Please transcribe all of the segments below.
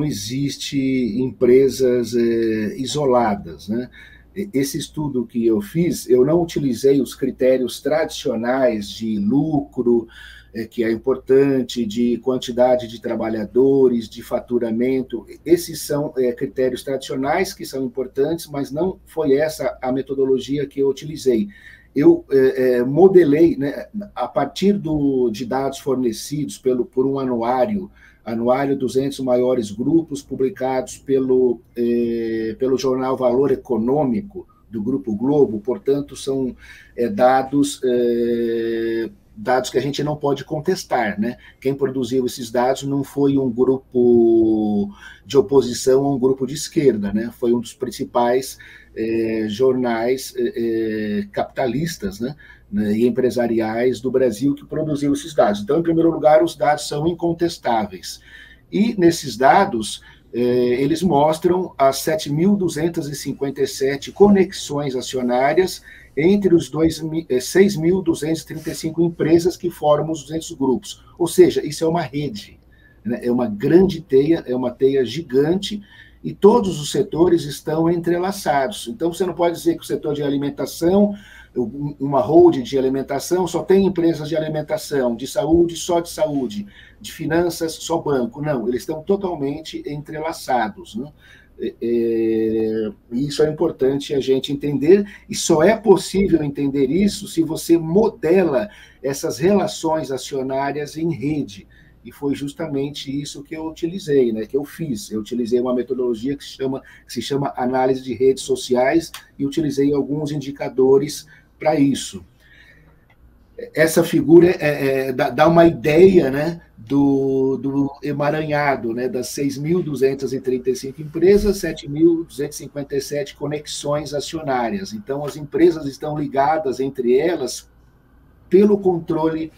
não existe empresas é, isoladas, né? Esse estudo que eu fiz, eu não utilizei os critérios tradicionais de lucro, é, que é importante, de quantidade de trabalhadores, de faturamento. Esses são é, critérios tradicionais que são importantes, mas não foi essa a metodologia que eu utilizei. Eu é, é modelei, né, a partir do, de dados fornecidos pelo, por um anuário, anuário 200 maiores grupos, publicados pelo, é, pelo jornal Valor Econômico, do Grupo Globo, portanto, são é, dados dados que a gente não pode contestar, né? Quem produziu esses dados não foi um grupo de oposição a um grupo de esquerda, né? Foi um dos principais é, jornais é, capitalistas, né? né? E empresariais do Brasil que produziu esses dados. Então, em primeiro lugar, os dados são incontestáveis. E nesses dados, eles mostram as 7.257 conexões acionárias entre os 6.235 eh, empresas que formam os 200 grupos. Ou seja, isso é uma rede, né? é uma grande teia, é uma teia gigante, e todos os setores estão entrelaçados. Então, você não pode dizer que o setor de alimentação, uma holding de alimentação, só tem empresas de alimentação, de saúde, só de saúde, de finanças, só banco. Não, eles estão totalmente entrelaçados. Né? É, isso é importante a gente entender, e só é possível entender isso se você modela essas relações acionárias em rede. E foi justamente isso que eu utilizei, né, que eu fiz. Eu utilizei uma metodologia que se chama, que se chama análise de redes sociais e utilizei alguns indicadores para isso essa figura é, é, dá, uma ideia né, do, do emaranhado, né, das 6.235 empresas, 7.257 conexões acionárias. Então, as empresas estão ligadas entre elas pelo controle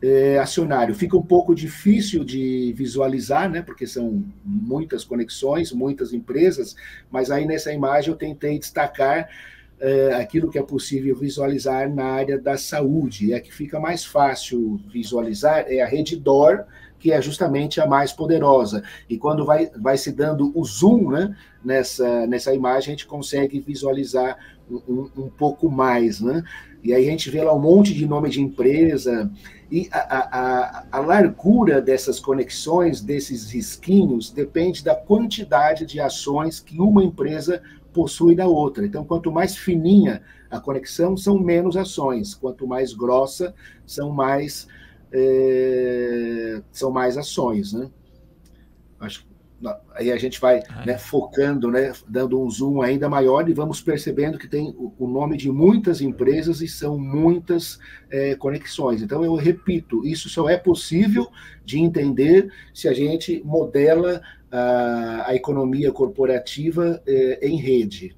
é, acionário. Fica um pouco difícil de visualizar, né, porque são muitas conexões, muitas empresas, mas aí nessa imagem eu tentei destacar é, aquilo que é possível visualizar na área da saúde. É que fica mais fácil visualizar é a rede DOR, que é justamente a mais poderosa. E quando vai, vai se dando o zoom né, nessa, nessa imagem, a gente consegue visualizar um, um, pouco mais. Né? E aí a gente vê lá um monte de nome de empresa, e a, a, a, largura dessas conexões, desses risquinhos, depende da quantidade de ações que uma empresa possui da outra. Então, quanto mais fininha a conexão, são menos ações. Quanto mais grossa, são mais, é, são mais ações. Né? Acho aí a gente vai ah, né, focando, né, dando um zoom ainda maior e vamos percebendo que tem o, nome de muitas empresas e são muitas é, conexões. Então, eu repito, isso só é possível de entender se a gente modela a, a economia corporativa é, em rede.